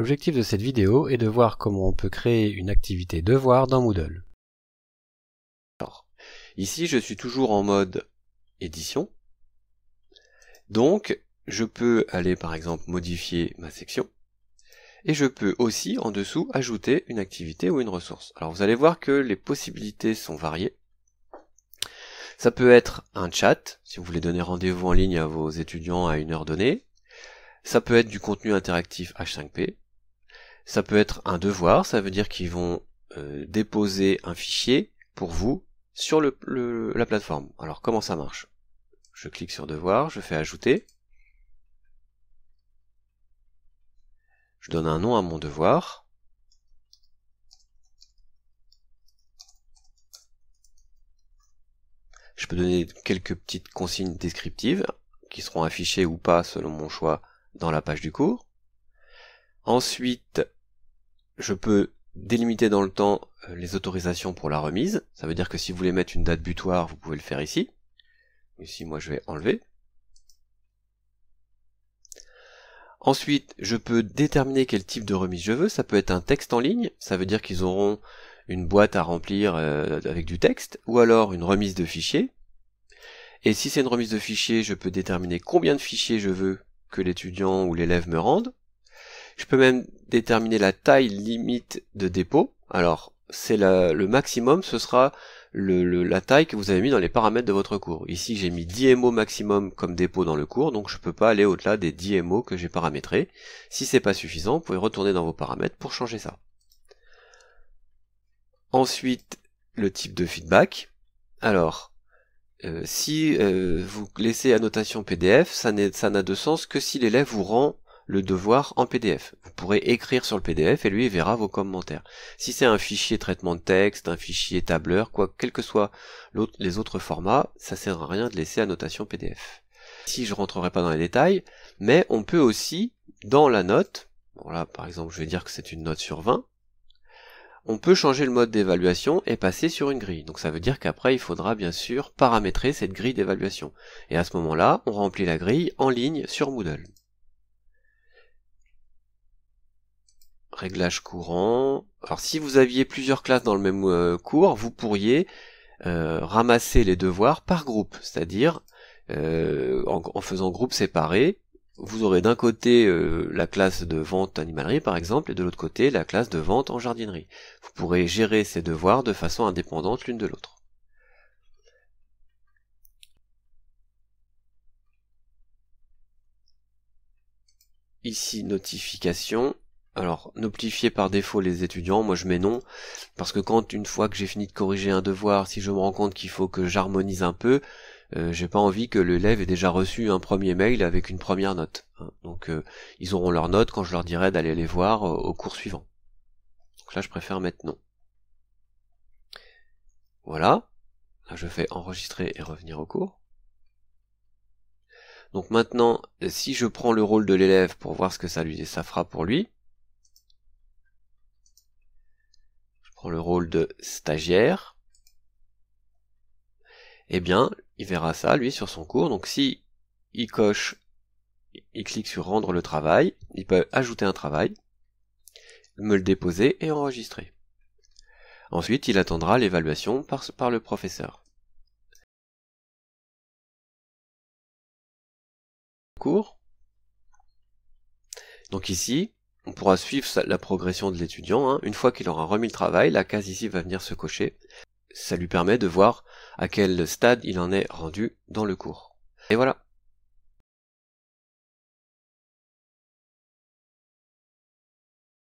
L'objectif de cette vidéo est de voir comment on peut créer une activité devoir dans Moodle. Alors, ici je suis toujours en mode édition. Donc, je peux aller par exemple modifier ma section. Et je peux aussi en dessous ajouter une activité ou une ressource. Alors vous allez voir que les possibilités sont variées. Ça peut être un chat, si vous voulez donner rendez-vous en ligne à vos étudiants à une heure donnée. Ça peut être du contenu interactif H5P. Ça peut être un devoir, ça veut dire qu'ils vont euh, déposer un fichier pour vous sur la plateforme. Alors comment ça marche? Je clique sur devoir, je fais ajouter. Je donne un nom à mon devoir. Je peux donner quelques petites consignes descriptives qui seront affichées ou pas selon mon choix dans la page du cours. Ensuite, je peux délimiter dans le temps euh, les autorisations pour la remise. Ça veut dire que si vous voulez mettre une date butoir, vous pouvez le faire ici. Ici, moi, je vais enlever. Ensuite, je peux déterminer quel type de remise je veux. Ça peut être un texte en ligne, ça veut dire qu'ils auront une boîte à remplir euh, avec du texte, ou alors une remise de fichiers. Et si c'est une remise de fichiers, je peux déterminer combien de fichiers je veux que l'étudiant ou l'élève me rende. Je peux même déterminer la taille limite de dépôt. Alors, c'est le maximum, ce sera la taille que vous avez mis dans les paramètres de votre cours. Ici, j'ai mis 10 MO maximum comme dépôt dans le cours, donc je ne peux pas aller au-delà des 10 MO que j'ai paramétrés. Si c'est pas suffisant, vous pouvez retourner dans vos paramètres pour changer ça. Ensuite, le type de feedback. Alors, euh, si euh, vous laissez annotation PDF, ça n'a de sens que si l'élève vous rend le devoir en PDF. Vous pourrez écrire sur le PDF et lui verra vos commentaires. Si c'est un fichier traitement de texte, un fichier tableur, quoi, quels que soient les autres formats, ça sert à rien de laisser annotation PDF. Ici, je rentrerai pas dans les détails, mais on peut aussi, dans la note, bon là par exemple je vais dire que c'est une note sur 20, on peut changer le mode d'évaluation et passer sur une grille. Donc ça veut dire qu'après il faudra bien sûr paramétrer cette grille d'évaluation. Et à ce moment-là, on remplit la grille en ligne sur Moodle. Réglage courant. Alors si vous aviez plusieurs classes dans le même euh, cours, vous pourriez euh, ramasser les devoirs par groupe, c'est-à-dire euh, en, faisant groupe séparé, vous aurez d'un côté la classe de vente animalerie par exemple, et de l'autre côté la classe de vente en jardinerie. Vous pourrez gérer ces devoirs de façon indépendante l'une de l'autre. Ici, notification. Alors, notifier par défaut les étudiants, moi je mets non, parce que quand une fois que j'ai fini de corriger un devoir, si je me rends compte qu'il faut que j'harmonise un peu, euh, j'ai pas envie que l'élève ait déjà reçu un premier mail avec une première note. Hein. Donc euh, ils auront leur note quand je leur dirai d'aller les voir euh, au cours suivant. Donc là je préfère mettre non. Voilà. Là je fais enregistrer et revenir au cours. Donc maintenant, si je prends le rôle de l'élève pour voir ce que ça lui ça fera pour lui, le rôle de stagiaire, eh bien, il verra ça, lui, sur son cours. Donc si il coche, il clique sur rendre le travail, il peut ajouter un travail, me le déposer et enregistrer. Ensuite, il attendra l'évaluation par le professeur. Cours. Donc ici, on pourra suivre la progression de l'étudiant. Hein. Une fois qu'il aura remis le travail, la case ici va venir se cocher. Ça lui permet de voir à quel stade il en est rendu dans le cours. Et voilà.